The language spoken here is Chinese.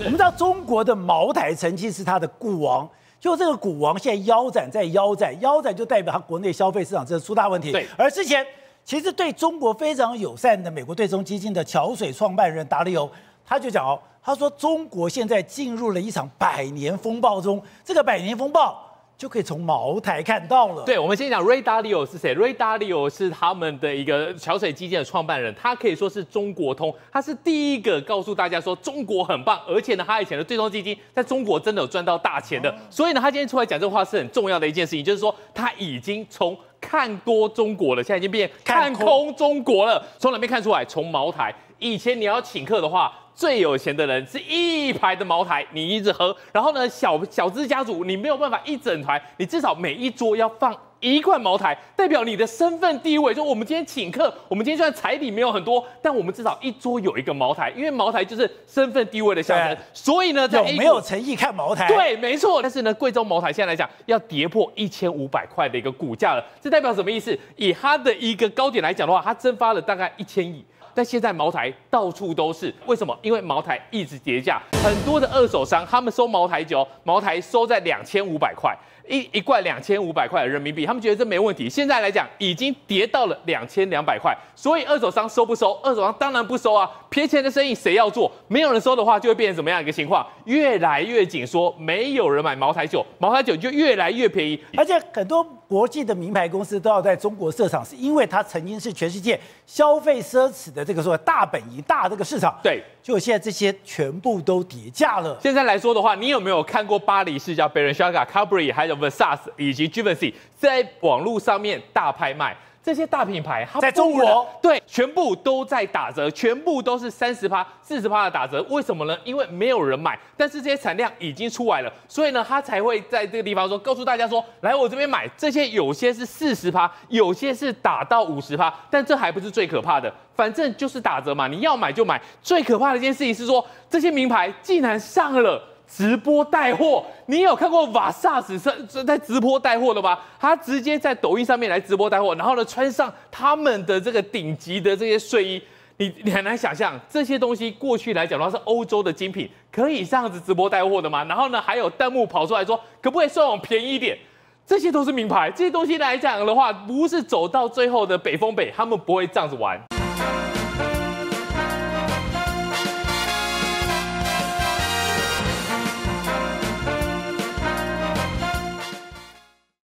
我们知道中国的茅台曾经是它的股王，就这个股王现在腰斩在腰斩，腰斩就代表它国内消费市场真的出大问题。对而之前其实对中国非常友善的美国对冲基金的桥水创办人达利欧，他就讲哦，他说中国现在进入了一场百年风暴中，这个百年风暴就可以从茅台看到了。对，我们先讲 Ray Dalio 是谁？Ray Dalio 是他们的一个桥水基金的创办人，他可以说是中国通，他是第一个告诉大家说中国很棒，而且呢，他以前的对冲基金在中国真的有赚到大钱的，所以呢，他今天出来讲这话是很重要的一件事情，就是说他已经从看多中国了，现在已经变看空中国了。从哪边看出来？从茅台，以前你要请客的话。最有钱的人是一排的茅台，你一直喝，然后呢，小小资家族你没有办法一整团，你至少每一桌要放一罐茅台，代表你的身份地位。就我们今天请客，我们今天虽然彩礼没有很多，但我们至少一桌有一个茅台，因为茅台就是身份地位的象征。所以呢，在有没有诚意看茅台？，对，没错。但是呢，贵州茅台现在来讲要跌破一千五百块的一个股价了，这代表什么意思？以它的一个高点来讲的话，它蒸发了大概一千亿。但现在茅台到处都是，为什么？因为茅台一直跌价，很多的二手商他们收茅台酒，茅台收在两千五百块。一一罐两千五百块人民币，他们觉得这没问题。现在来讲，已经跌到了两千两百块，所以二手商收不收？二手商当然不收啊，赔钱的生意谁要做？没有人收的话，就会变成怎么样一个情况？越来越紧缩，没有人买茅台酒，茅台酒就越来越便宜。而且很多国际的名牌公司都要在中国设厂，是因为它曾经是全世界消费奢侈的这个说大本营、大这个市场。对，结果现在这些全部都叠价了。现在来说的话，你有没有看过巴黎世家、Balenciaga、Burberry 还有 Versace 以及 Givenchy 在网络上面大拍卖？这些大品牌，它在中国对，全部都在打折，全部都是三十趴、四十趴的打折。为什么呢？因为没有人买，但是这些产量已经出来了，所以呢，他才会在这个地方说，告诉大家说，来我这边买。这些有些是四十趴，有些是打到五十趴，但这还不是最可怕的，反正就是打折嘛，你要买就买。最可怕的一件事情是说，这些名牌竟然上了。直播带货，你有看过瓦萨斯在在直播带货的吗？他直接在抖音上面来直播带货，然后呢穿上他们的这个顶级的这些睡衣，你你很难想象这些东西过去来讲的话是欧洲的精品，可以这样子直播带货的吗？然后呢还有弹幕跑出来说，可不可以算我便宜一点？这些都是名牌，这些东西来讲的话，不是走到最后的北风北，他们不会这样子玩。